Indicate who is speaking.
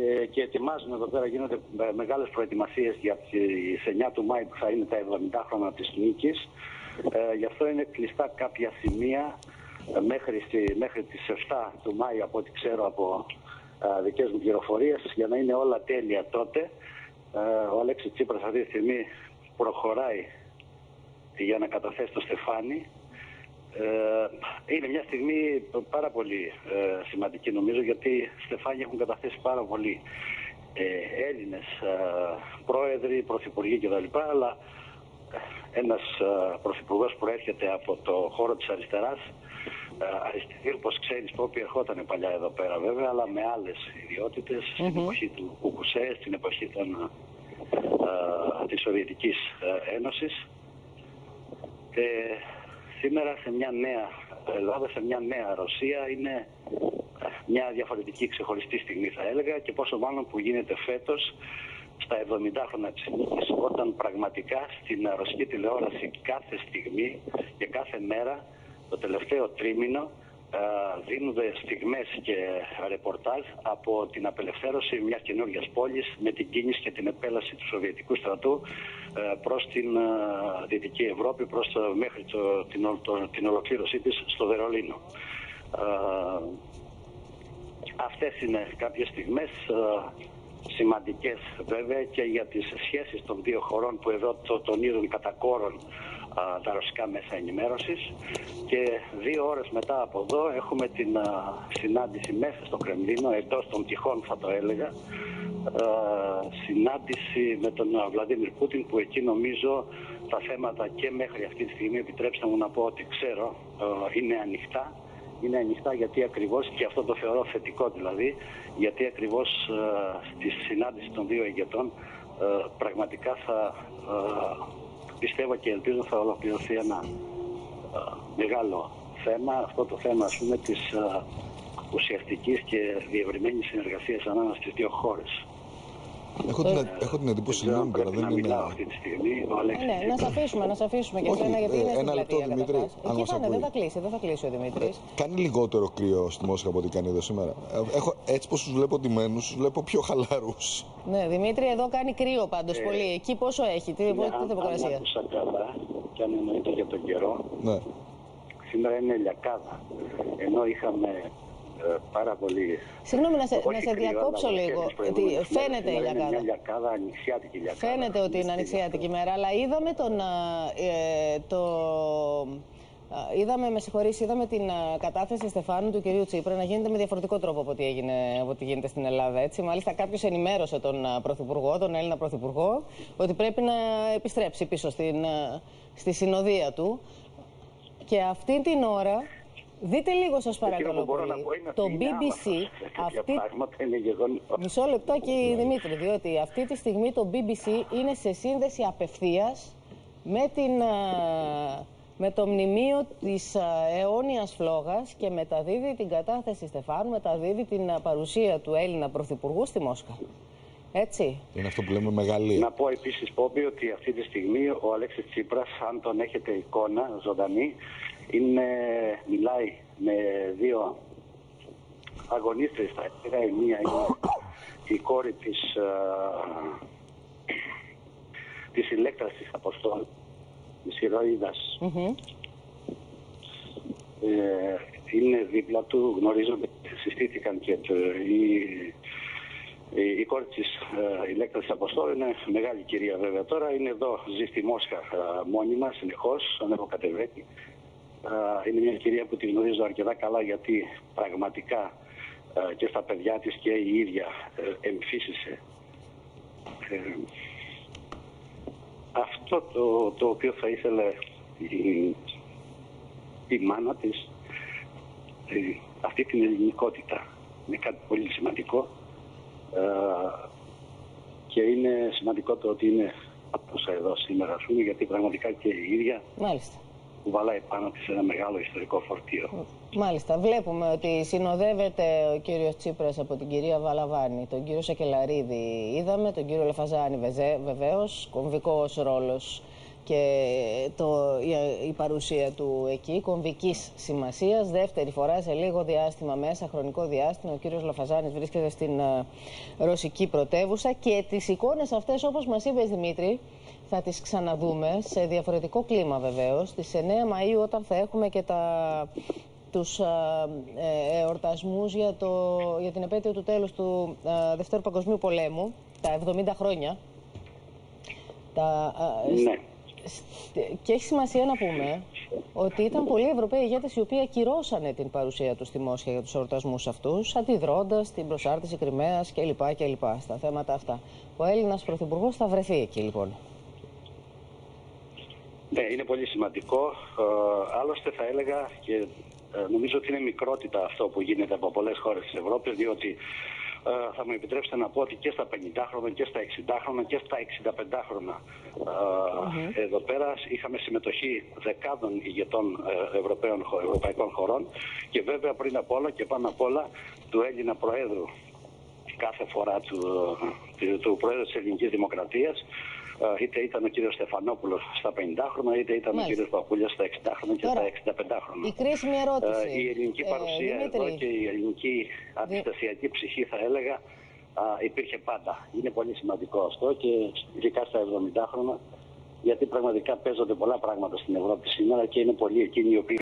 Speaker 1: ε, και ετοιμάζουν εδώ πέρα, γίνονται ε, μεγάλες προετοιμασίες για τις 9 του Μάη που θα είναι τα 70 χρόνια της νίκης. Ε, γι' αυτό είναι κλειστά κάποια σημεία ε, μέχρι, στη, μέχρι τις 7 του Μάη από ό,τι ξέρω από ε, δικές μου πληροφορίες για να είναι όλα τέλεια τότε. Ε, ο Αλέξης Τσίπρας αυτή τη στιγμή προχωράει για να καταθέσει το στεφάνι. Ε, είναι μια στιγμή πάρα πολύ ε, σημαντική νομίζω γιατί στεφάνια έχουν καταθέσει πάρα πολλοί ε, Έλληνες ε, πρόεδροι, πρωθυπουργοί κτλ. Αλλά ένας ε, πρωθυπουργός που έρχεται από το χώρο της αριστεράς ε, αριστερή, όπως ξέρεις, που ερχόταν παλιά εδώ πέρα βέβαια, αλλά με άλλες ιδιότητες, mm-hmm. στην εποχή του Κουκουσέ, στην εποχή των, ε, της Σοβιετικής ε, Ένωσης. Και σήμερα σε μια νέα Ελλάδα, σε μια νέα Ρωσία, είναι μια διαφορετική ξεχωριστή στιγμή θα έλεγα και πόσο μάλλον που γίνεται φέτος στα 70 χρόνια της νίκης όταν πραγματικά στην ρωσική τηλεόραση κάθε στιγμή και κάθε μέρα το τελευταίο τρίμηνο δίνονται στιγμές και ρεπορτάζ από την απελευθέρωση μιας καινούργιας πόλης με την κίνηση και την επέλαση του Σοβιετικού στρατού προς την Δυτική Ευρώπη, προς το, μέχρι το, την, το, την ολοκλήρωσή της στο Βερολίνο. Αυτές είναι κάποιες στιγμές σημαντικές βέβαια και για τις σχέσεις των δύο χωρών που εδώ το τονίζουν κατά κόρον τα ρωσικά μέσα ενημέρωσης και δύο ώρες μετά από εδώ έχουμε την συνάντηση μέσα στο Κρεμλίνο εντός των τυχών θα το έλεγα συνάντηση με τον Βλαντίμιρ Πούτιν που εκεί νομίζω τα θέματα και μέχρι αυτή τη στιγμή επιτρέψτε μου να πω ότι ξέρω είναι ανοιχτά. Είναι ανοιχτά γιατί ακριβώς, και αυτό το θεωρώ θετικό δηλαδή, γιατί ακριβώς στη συνάντηση των δύο ηγετών πραγματικά θα πιστεύω και ελπίζω θα ολοκληρωθεί ένα μεγάλο θέμα, αυτό το θέμα ας πούμε της ουσιαστικής και διευρυμένης συνεργασίας ανάμεσα στις δύο χώρες.
Speaker 2: Έχω την, έχω την εντύπωση, συγγνώμη τώρα, δεν είναι.
Speaker 1: αυτή τη στιγμή, ο
Speaker 3: Ε, ναι, να σε αφήσουμε, να σε αφήσουμε και εσένα, γιατί
Speaker 2: ε,
Speaker 3: είναι στην
Speaker 2: ένα λεπτό,
Speaker 3: πλατεία
Speaker 2: Δημήτρη,
Speaker 3: καταρχάς.
Speaker 2: αν
Speaker 3: Εκεί
Speaker 2: μας
Speaker 3: θα είναι,
Speaker 2: ακούει.
Speaker 3: δεν θα κλείσει, δεν θα κλείσει ο Δημήτρης.
Speaker 2: Κάνει λιγότερο κρύο στη Μόσχα από ό,τι κάνει εδώ σήμερα. Ε, Έχω, έτσι πως τους βλέπω ντυμένους, τους βλέπω πιο χαλαρούς.
Speaker 3: Ναι, Δημήτρη, εδώ κάνει κρύο πάντως πολύ. Εκεί πόσο έχει, τι,
Speaker 1: Ναι,
Speaker 3: τι
Speaker 1: αν- αν
Speaker 3: θερμοκρασία.
Speaker 1: άκουσα καλά και αν εννοείται για τον καιρό,
Speaker 2: Ναι.
Speaker 1: σήμερα είναι λιακάδα. Ενώ είχαμε ε, πάρα πολύ...
Speaker 3: Συγγνώμη, να σε,
Speaker 1: όχι
Speaker 3: να σε
Speaker 1: κρύο,
Speaker 3: διακόψω
Speaker 1: αλλά
Speaker 3: λίγο.
Speaker 1: τις
Speaker 3: ότι
Speaker 1: προηγούμενες μέρες
Speaker 3: φαίνεται η
Speaker 1: σήμερα είναι
Speaker 3: λιακάδα.
Speaker 1: Μια λιακάδα, ανοιξιάτικη λιακάδα.
Speaker 3: Φαίνεται ότι είναι ανοιξιάτικη μέρα, αλλά είδαμε τον. α, ε, το, α, είδαμε, με συγχωρείς, είδαμε την α, κατάθεση Στεφάνου του κυρίου Τσίπρα να γίνεται με διαφορετικό τρόπο από ό,τι, έγινε, από ό,τι γίνεται στην Ελλάδα. Έτσι. Μάλιστα, κάποιος ενημέρωσε τον α, Πρωθυπουργό, τον Έλληνα Πρωθυπουργό, ότι πρέπει να επιστρέψει πίσω στην, α, στη συνοδεία του. Και αυτή την ώρα, δείτε λίγο σας
Speaker 1: Εκείνο
Speaker 3: παρακαλώ
Speaker 1: που μπορώ
Speaker 3: πολύ,
Speaker 1: να πω είναι
Speaker 3: το
Speaker 1: ότι είναι
Speaker 3: BBC,
Speaker 1: άμαθος. Τέτοια
Speaker 3: αυτή,
Speaker 1: πράγματα είναι γεγονός.
Speaker 3: Μισό λεπτάκι, Δημήτρη, διότι αυτή τη στιγμή το BBC είναι σε σύνδεση απευθείας με, την, α, με το μνημείο της α, αιώνιας φλόγας και μεταδίδει την κατάθεση Στεφάνου, μεταδίδει την α, παρουσία του Έλληνα Πρωθυπουργού στη Μόσχα. Έτσι.
Speaker 2: Είναι αυτό που λέμε μεγαλεία.
Speaker 1: Να πω επίσης, Πόμπη, ότι αυτή τη στιγμή ο Αλέξης Τσίπρας, αν τον έχετε εικόνα ζωντανή, είναι, μιλάει με δύο αγωνίστρες θα έλεγα. Η μία είναι η κόρη της, α, της ηλέκτρας της Αποστόλου, της ηρωίδας.
Speaker 3: Μμμ.
Speaker 1: Ε, είναι δίπλα του, γνωρίζονται, συστήθηκαν και το, η, η, η κόρη της ε, ηλέκτρας Αποστόλου είναι μεγάλη κυρία βέβαια τώρα, είναι εδώ, ζει στη Μόσχα ε, μόνιμα, συνεχώς, ανεβοκατεβαίνει. Ε, είναι μια κυρία που τη γνωρίζω αρκετά καλά γιατί πραγματικά ε, και στα παιδιά της και η ίδια ε, εμφύσισε. Ε, αυτό το, το οποίο θα ήθελε η, η μάνα της, ε, αυτή την ελληνικότητα. Είναι κάτι πολύ σημαντικό ε, και είναι σημαντικό το ότι είναι απόσα εδώ σήμερα, ας πούμε, γιατί πραγματικά και η ίδια
Speaker 3: Μάλιστα.
Speaker 1: κουβαλάει πάνω της ένα μεγάλο ιστορικό φορτίο.
Speaker 3: Μάλιστα. Βλέπουμε ότι συνοδεύεται ο κύριος Τσίπρας από την κυρία Βαλαβάνη, τον κύριο Σακελαρίδη είδαμε, τον κύριο Λεφαζάνη βεζέ- βεβαίως, κομβικός ρόλος και το, η, η παρουσία του εκεί, κομβικής σημασίας. Δεύτερη φορά σε λίγο διάστημα μέσα, χρονικό διάστημα, ο κύριος Λαφαζάνης βρίσκεται στην uh, ρωσική πρωτεύουσα και τις εικόνες αυτές όπως μας είπες Δημήτρη, θα τις ξαναδούμε σε διαφορετικό κλίμα βεβαίως. Στις 9 Μαΐου όταν θα έχουμε και τα, τους ε, εορτασμούς για, το, για την επέτειο του τέλους του ε, Δευτέρου Παγκοσμίου Πολέμου, τα 70 χρόνια. Τα,
Speaker 1: ναι.
Speaker 3: Και έχει σημασία να πούμε ότι ήταν πολλοί Ευρωπαίοι ηγέτες οι οποίοι ακυρώσανε την παρουσία τους στη Μόσχα για τους εορτασμούς αυτούς, αντιδρώντας την προσάρτηση Κρυμαίας κλπ. κλπ. στα θέματα αυτά. Ο Έλληνας Πρωθυπουργός θα βρεθεί εκεί λοιπόν.
Speaker 1: Ναι, είναι πολύ σημαντικό. Ε, άλλωστε θα έλεγα και ε, νομίζω ότι είναι μικρότητα αυτό που γίνεται από πολλές χώρες της Ευρώπης, διότι ε, θα μου επιτρέψετε να πω ότι και στα 50 χρόνια και στα 60 χρόνια και στα 65 χρόνια ε, εδώ πέρα είχαμε συμμετοχή δεκάδων ηγετών ε, Ευρωπαίων, ευρωπαϊκών χωρών και βέβαια πριν απ' όλα και πάνω απ' όλα του Έλληνα Προέδρου κάθε φορά του, του, του Προέδρου της Ελληνικής Δημοκρατίας είτε ήταν ο κύριος Στεφανόπουλος στα 50 χρόνια, είτε ήταν Μάλιστα. ο κύριος Παπούλιας στα 60 χρόνια και Τώρα, στα 65 χρόνια.
Speaker 3: Η κρίσιμη ερώτηση.
Speaker 1: η ελληνική παρουσία ε, εδώ και η ελληνική αντιστασιακή ψυχή θα έλεγα α, υπήρχε πάντα. Είναι πολύ σημαντικό αυτό και ειδικά στα 70 χρόνια γιατί πραγματικά παίζονται πολλά πράγματα στην Ευρώπη σήμερα και είναι πολλοί εκείνοι οι οποίοι